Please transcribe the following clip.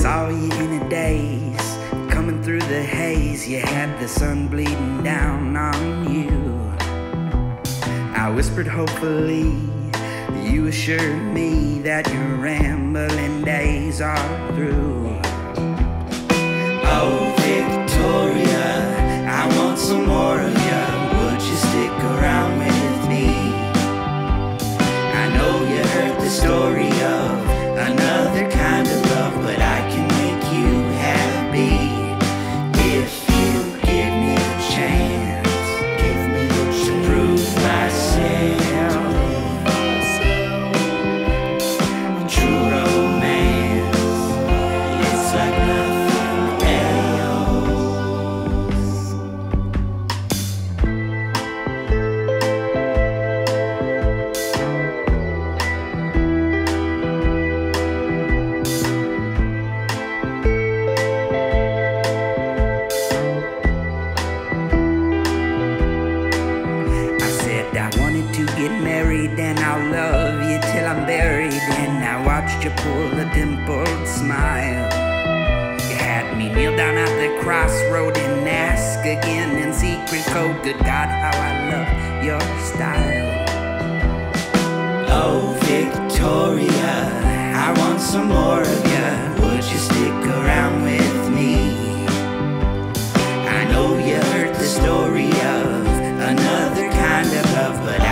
Saw you in a daze, coming through the haze. You had the sun bleeding down on you. I whispered hopefully, you assured me that your rambling days are through. To get married and I'll love you till I'm buried. And I watched you pull a dimpled smile. You had me kneel down at the crossroad and ask again in secret code. Good God, how I love your style. Oh, Victoria, I want some more of you. Would you stick around with me? I know you heard the story of another kind of love, but I